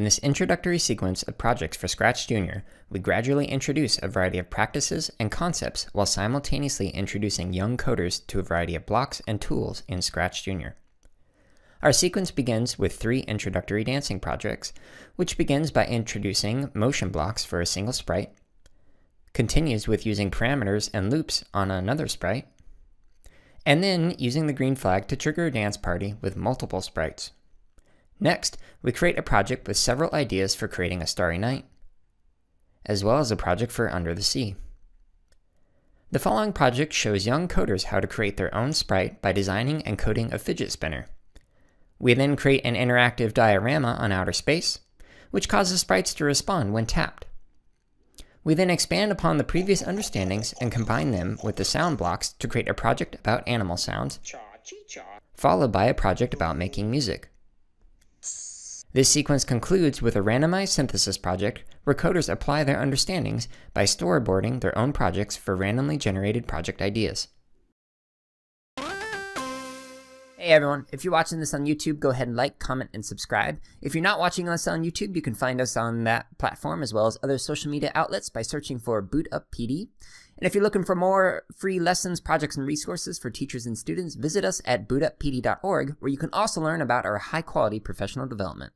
In this introductory sequence of projects for Scratch Junior, we gradually introduce a variety of practices and concepts while simultaneously introducing young coders to a variety of blocks and tools in Scratch Junior. Our sequence begins with three introductory dancing projects, which begins by introducing motion blocks for a single sprite, continues with using parameters and loops on another sprite, and then using the green flag to trigger a dance party with multiple sprites. Next, we create a project with several ideas for creating a starry night, as well as a project for Under the Sea. The following project shows young coders how to create their own sprite by designing and coding a fidget spinner. We then create an interactive diorama on outer space, which causes sprites to respond when tapped. We then expand upon the previous understandings and combine them with the sound blocks to create a project about animal sounds, followed by a project about making music. This sequence concludes with a randomized synthesis project where coders apply their understandings by storyboarding their own projects for randomly generated project ideas. Hey everyone, if you're watching this on YouTube, go ahead and like, comment, and subscribe. If you're not watching us on YouTube, you can find us on that platform as well as other social media outlets by searching for BootUp PD. And if you're looking for more free lessons, projects, and resources for teachers and students, visit us at bootuppd.org where you can also learn about our high quality professional development.